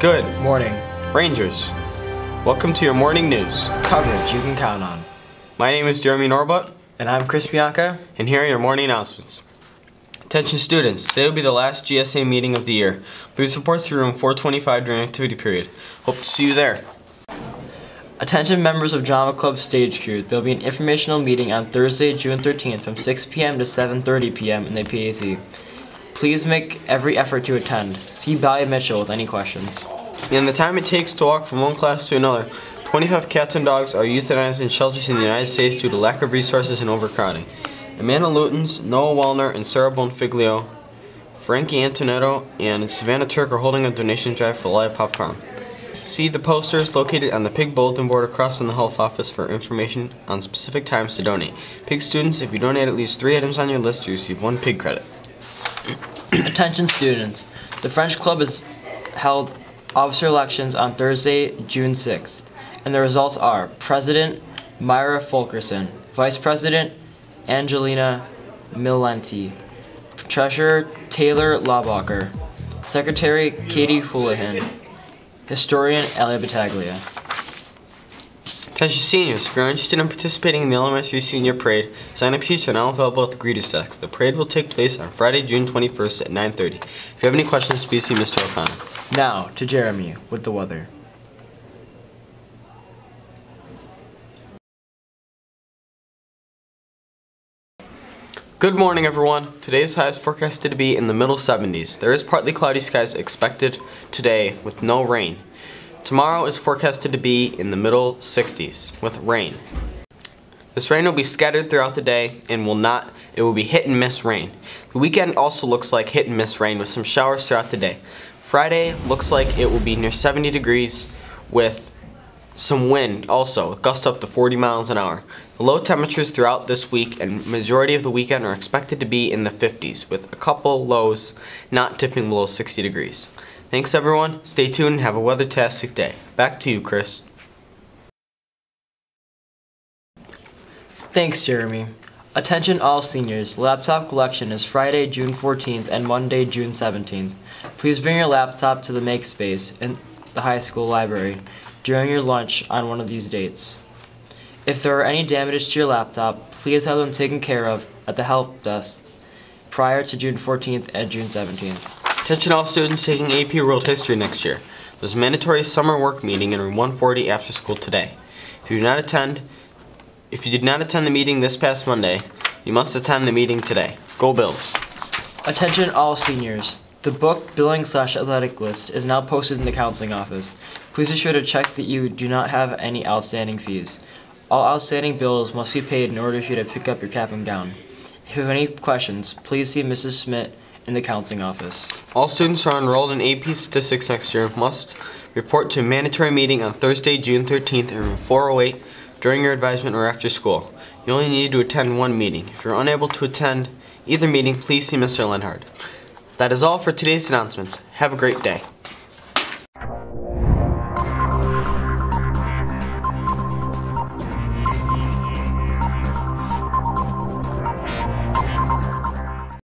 Good Morning. Rangers. Welcome to your morning news. Coverage you can count on. My name is Jeremy Norbut, And I'm Chris Bianca. and here are your morning announcements. Attention students, today will be the last GSA meeting of the year. Please report to room 425 during activity period. Hope to see you there. Attention members of Drama Club Stage Crew. There'll be an informational meeting on Thursday, June 13th from 6 p.m. to 7:30 p.m. in the PAC. Please make every effort to attend. See Bally Mitchell with any questions. In the time it takes to walk from one class to another, 25 cats and dogs are euthanized in shelters in the United States due to lack of resources and overcrowding. Amanda Lutens, Noah Wallner, and Sarah Bonfiglio, Frankie Antonetto, and Savannah Turk are holding a donation drive for Lollypop Farm. See the posters located on the Pig Bulletin Board across from the health office for information on specific times to donate. Pig students, if you donate at least three items on your list, you receive one pig credit. Attention students. The French Club has held officer elections on Thursday, June 6th, and the results are President Myra Fulkerson, Vice President Angelina Milenti, Treasurer Taylor Laubacher, Secretary Katie Houlihan, Historian Elia Battaglia. Attention seniors, if you're interested in participating in the elementary senior parade, sign-up sheets are now available at the greeters desk. The parade will take place on Friday, June 21st at 9:30. If you have any questions, please see Mr. O'Connor. Now to Jeremy with the weather. Good morning, everyone. Today's high is forecasted to be in the middle 70s. There is partly cloudy skies expected today with no rain. Tomorrow is forecasted to be in the middle 60s with rain. This rain will be scattered throughout the day and will not, it will be hit and miss rain. The weekend also looks like hit and miss rain with some showers throughout the day. Friday looks like it will be near 70 degrees with some wind also, gust up to 40 miles an hour. The low temperatures throughout this week and majority of the weekend are expected to be in the 50s with a couple lows not tipping below 60 degrees. Thanks everyone, stay tuned and have a weather-tastic day. Back to you, Chris. Thanks, Jeremy. Attention all seniors. Laptop collection is Friday, June 14th and Monday, June 17th. Please bring your laptop to the Makerspace in the high school library during your lunch on one of these dates. If there are any damage to your laptop, please have them taken care of at the help desk prior to June 14th and June 17th. Attention all students taking AP World History next year. There's a mandatory summer work meeting in room 140 after school today. If you do not attend, if you did not attend the meeting this past Monday, you must attend the meeting today. Go Bills. Attention all seniors. The book billing slash athletic list is now posted in the counseling office. Please be sure to check that you do not have any outstanding fees. All outstanding bills must be paid in order for you to pick up your cap and gown. If you have any questions, please see Mrs. Smith in the counseling office. All students who are enrolled in AP Statistics next year must report to a mandatory meeting on Thursday, June 13th in room 408 during your advisement or after school. You only need to attend one meeting. If you're unable to attend either meeting, please see Mr. Lenhard. That is all for today's announcements. Have a great day.